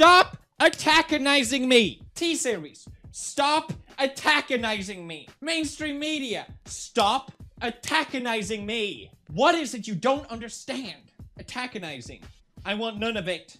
Stop attackinizing me. T series. Stop attackinizing me. Mainstream media. Stop attackinizing me. What is it you don't understand? Attackinizing. I want none of it.